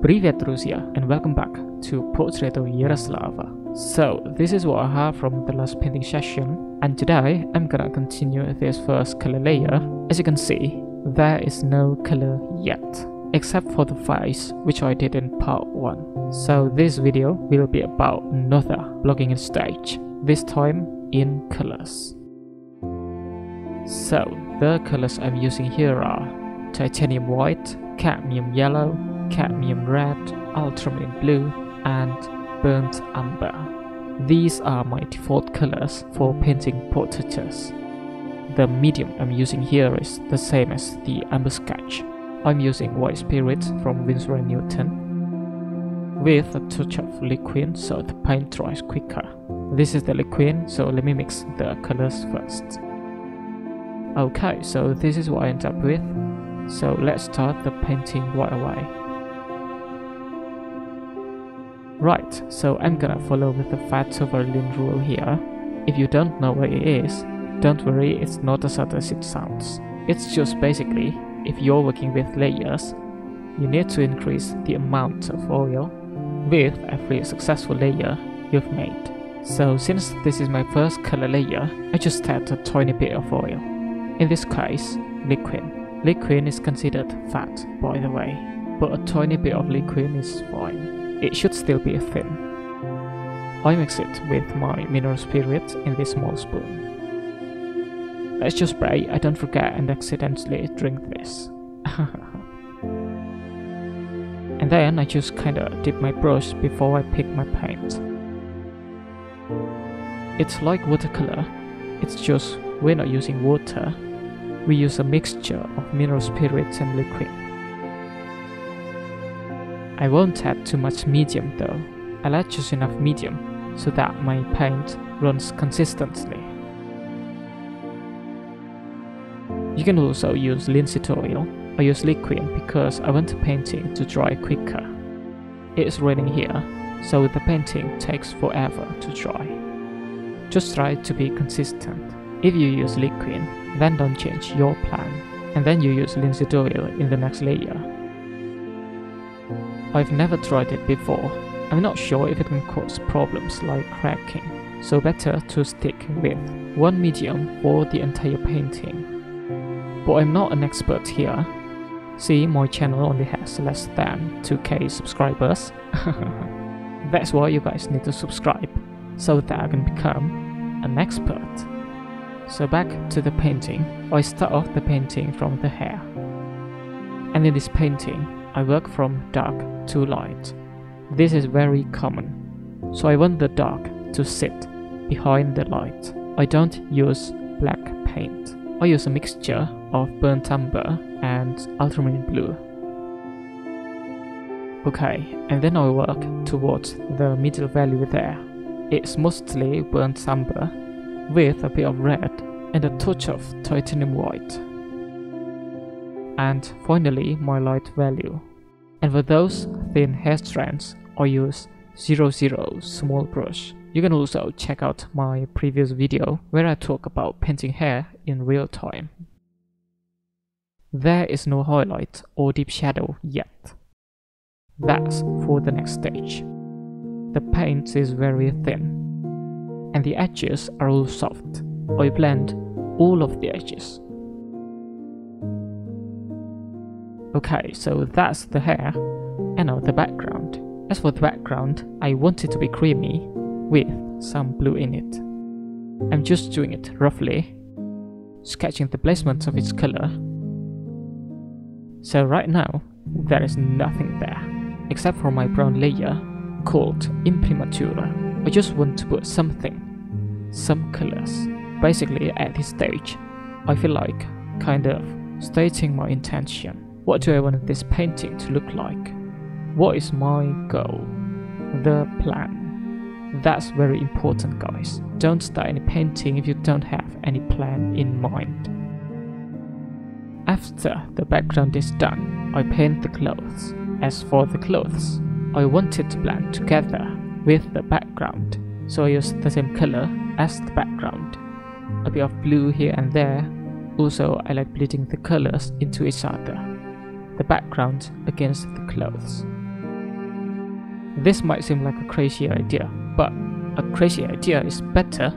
Privet Russia and welcome back to Portrait of Yaroslava. So this is what I have from the last painting session and today I'm gonna continue this first color layer. As you can see, there is no color yet, except for the face which I did in part 1. So this video will be about another blocking stage, this time in colors. So the colors I'm using here are titanium white, cadmium yellow, cadmium red, ultramarine blue, and burnt umber. These are my default colors for painting portraits. The medium I'm using here is the same as the umber sketch. I'm using white spirit from Winsor & Newton with a touch of Liquin so the paint dries quicker. This is the Liquin, so let me mix the colors first. Okay, so this is what I end up with. So let's start the painting right away. Right, so I'm gonna follow with the fat lint rule here. If you don't know what it is, don't worry, it's not as hard as it sounds. It's just basically, if you're working with layers, you need to increase the amount of oil with every successful layer you've made. So since this is my first color layer, I just add a tiny bit of oil. In this case, Liquin. Liquin is considered fat, by the way, but a tiny bit of Liquin is fine. It should still be thin. I mix it with my mineral spirit in this small spoon. Let's just pray I don't forget and accidentally drink this. and then I just kinda dip my brush before I pick my paint. It's like watercolor, it's just we're not using water, we use a mixture of mineral spirits and Liquin. I won't add too much medium though. I'll add just enough medium so that my paint runs consistently. You can also use linseed oil or use Liquin because I want the painting to dry quicker. It's raining here, so the painting takes forever to dry. Just try to be consistent. If you use Liquin, then don't change your plan, and then you use linseed oil in the next layer I've never tried it before. I'm not sure if it can cause problems like cracking, so better to stick with one medium for the entire painting. But I'm not an expert here. See, my channel only has less than 2k subscribers. That's why you guys need to subscribe, so that I can become an expert. So back to the painting, I start off the painting from the hair. And in this painting, I work from dark to light. This is very common. So I want the dark to sit behind the light. I don't use black paint. I use a mixture of burnt umber and ultramarine blue. Okay, and then I work towards the middle value there. It's mostly burnt umber with a bit of red and a touch of titanium white. And finally my light value. And for those thin hair strands, I use 00 small brush. You can also check out my previous video where I talk about painting hair in real time. There is no highlight or deep shadow yet. That's for the next stage. The paint is very thin, and the edges are all soft. I blend all of the edges Okay, so that's the hair, and now the background. As for the background, I want it to be creamy, with some blue in it. I'm just doing it roughly, sketching the placement of its color. So right now, there is nothing there, except for my brown layer, called Imprimatura. I just want to put something, some colors. Basically, at this stage, I feel like kind of stating my intention. What do I want this painting to look like? What is my goal? The plan. That's very important guys. Don't start any painting if you don't have any plan in mind. After the background is done, I paint the clothes. As for the clothes, I want it to blend together with the background, so I use the same color as the background. A bit of blue here and there. Also, I like bleeding the colors into each other the background against the clothes. This might seem like a crazy idea, but a crazy idea is better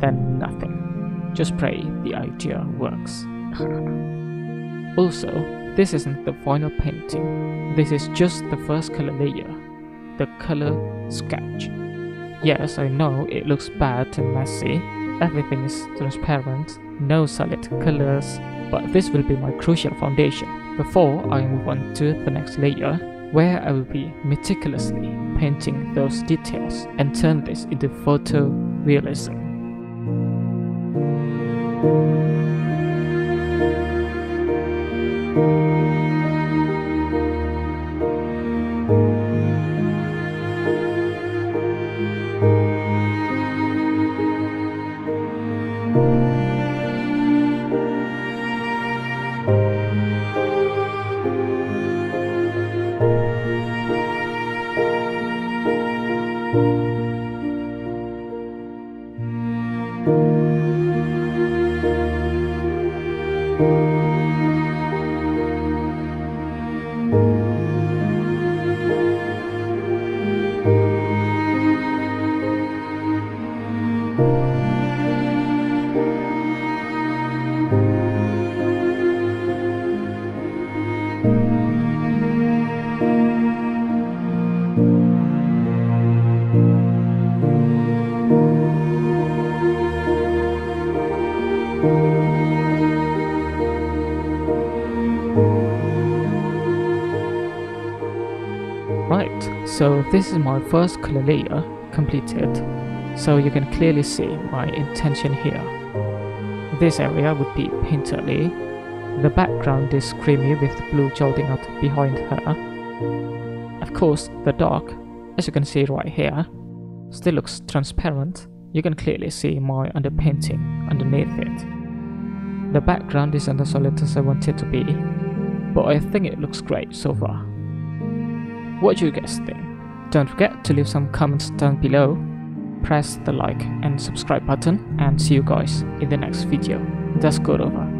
than nothing. Just pray the idea works. also, this isn't the final painting. This is just the first color layer, the color sketch. Yes, I know it looks bad and messy. Everything is transparent, no solid colors, but this will be my crucial foundation before I move on to the next layer where I will be meticulously painting those details and turn this into photorealism. Right, so this is my first color layer completed, so you can clearly see my intention here. This area would be painterly, the background is creamy with blue jolting out behind her. Of course, the dark, as you can see right here, still looks transparent. You can clearly see my underpainting underneath it. The background isn't as solid as I want it to be, but I think it looks great so far. What do you guys think? Don't forget to leave some comments down below. Press the like and subscribe button and see you guys in the next video. That's good over.